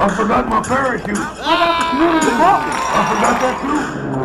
I forgot my parachute. I forgot that too.